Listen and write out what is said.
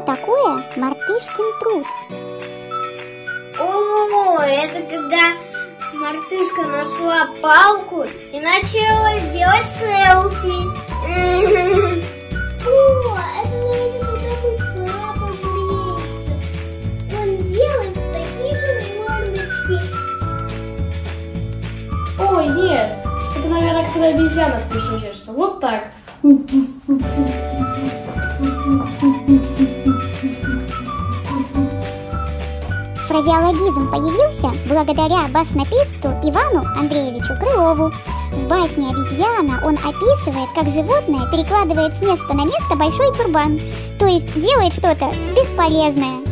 идея – мартышкин труд. О, это когда мартышка нашла палку и начала делать селфи. О, это, наверное, когда мой папа бреется. Он делает такие же мордочки. Ой, нет. Это, наверное, когда обезьяна чешется. Вот так. Фразеологизм появился благодаря баснописцу Ивану Андреевичу Крылову. В басне «Обезьяна» он описывает, как животное перекладывает с места на место большой чурбан, то есть делает что-то бесполезное.